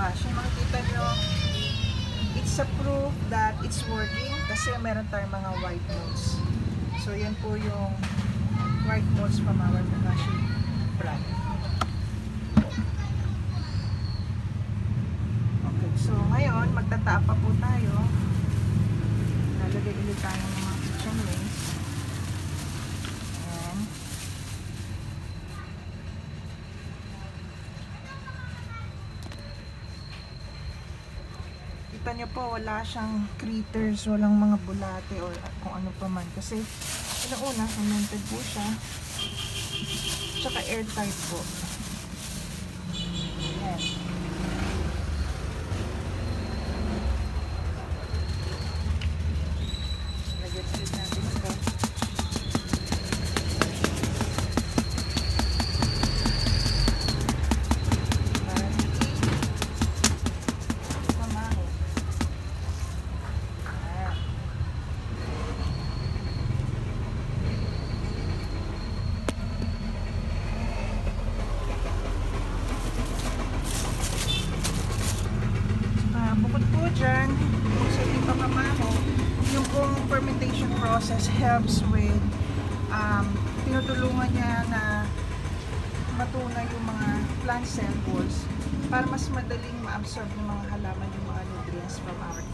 lumabas. Yung makikita nyo, it's a proof that it's working kasi meron tayong mga white modes. So, yan po yung white modes from our Munashi brand. Okay, so ngayon, magtatapa pa po tayo. Lalagay ulit tayo ng mga Kita nyo po, wala siyang critters, walang mga bulate or kung ano pa man. Kasi, una-una, cemented po siya. Tsaka airtight po. Ayan. Ulit natin bukod po dyan, kung sa hindi pa mamaho, yung pong fermentation process helps with um, tinutulungan niya na matuna yung mga plant cell walls para mas madaling ma-absorb ng mga halaman yung mga nutrients from our